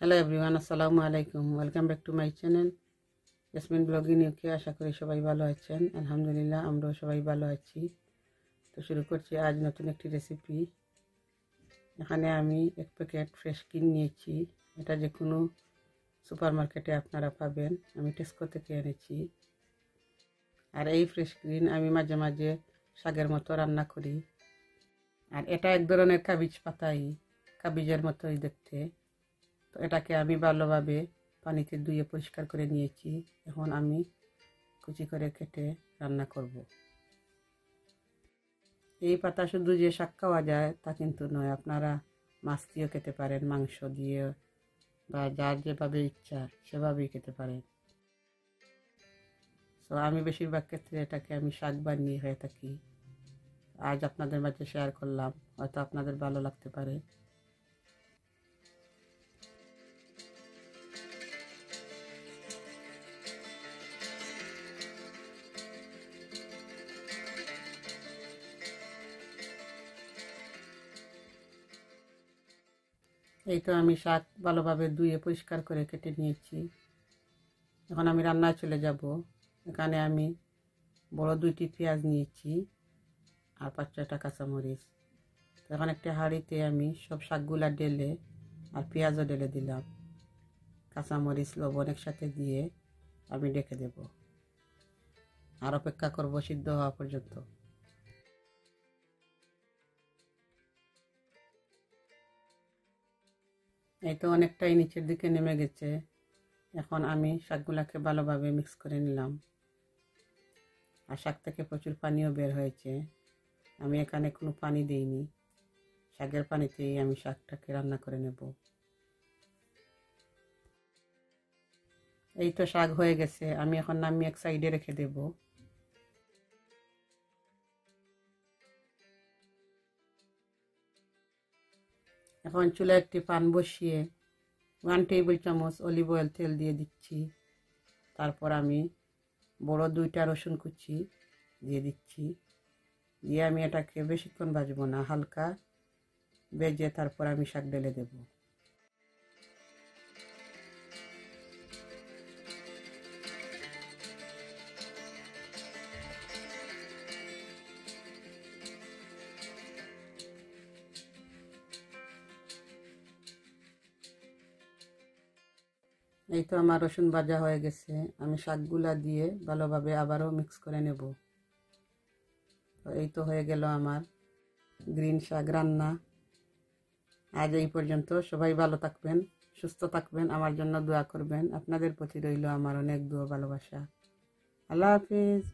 Hello everyone আসসালামু আলাইকুম welcome back to my channel Yasmin blogging UK আশা করি সবাই ভালো আছেন। আলহামদুলিল্লাহ, আমরাও সবাই ভালো আছি। তো শুরু করছি আজ নতুন একটি রেসিপি এখানে আমি এক প্যাকেট ফ্রেশ ক্রিম নিয়েছি। এটা যে কোনো সুপার মার্কেটে আপনারা পাবেন। আমি টেস্কো থেকে এনেছি। আর এই ফ্রেশ ক্রিম আমি মাঝে মাঝে শাকের মতো রান্না করি। আর এটা এক ধরনের কাবিজ পাতাই। কাবিজের মতোই দেখতে। তো এটাকে আমি ভালোভাবে পানিতে ধুয়ে পরিষ্কার করে নিয়েছি। এখন আমি কুচি করে কেটে রান্না করব। এই পাতা শুধু যে শাক খাওয়া যায় তা কিন্তু নয়, আপনারা মাছ দিয়েও খেতে পারেন, মাংস দিয়ে বা যার যেভাবে ইচ্ছা সেভাবেই খেতে পারেন। তো আমি বেশিরভাগ ক্ষেত্রে এটাকে আমি শাক বানিয়ে হয়ে থাকি। আজ আপনাদের মাঝে শেয়ার করলাম, হয়তো আপনাদের ভালো লাগতে পারে। এই তো আমি শাক ভালোভাবে ধুয়ে পরিষ্কার করে কেটে নিয়েছি। এখন আমি রান্নায় চলে যাব। এখানে আমি বড় দুইটি পেঁয়াজ নিয়েছি আর পাঁচ ছয়টা কাঁচামরিচ। এখন একটা হাঁড়িতে আমি সব শাকগুলা ঢেলে আর পেঁয়াজও ঢেলে দিলাম। কাঁচামরিচ, লবণ একসাথে দিয়ে আমি ডেকে দেব। আর অপেক্ষা করব সিদ্ধ হওয়া পর্যন্ত। এই তো অনেকটাই নিচের দিকে নেমে গেছে। এখন আমি শাকগুলাকে ভালোভাবে মিক্স করে নিলাম। আর শাক থেকে প্রচুর পানিও বের হয়েছে। আমি এখানে কোনো পানি দিইনি। শাকের পানিতেই আমি শাকটাকে রান্না করে নেব। এই তো শাক হয়ে গেছে। আমি এখন নামিয়ে এক সাইডে রেখে দেব। এখন চুলে একটি পান বসিয়ে ওয়ান টেবিল চামচ অলিভ অয়েল তেল দিয়ে দিচ্ছি। তারপর আমি বড় দুইটা রসুন কুচি দিয়ে দিচ্ছি। দিয়ে আমি এটাকে বেশিক্ষণ ভাজবো না, হালকা বেজে তারপর আমি শাক ঢেলে দেব। এই তো আমার রসুন ভাজা হয়ে গেছে। আমি শাকগুলা দিয়ে ভালোভাবে আবারও মিক্স করে নেব। তো এই তো হয়ে গেল আমার গ্রিন শাক রান্না। আজ এই পর্যন্ত সবাই ভালো থাকবেন, সুস্থ থাকবেন, আমার জন্য দোয়া করবেন। আপনাদের প্রতি রইল আমার অনেক দোয়া ভালোবাসা। আল্লাহ হাফিজ।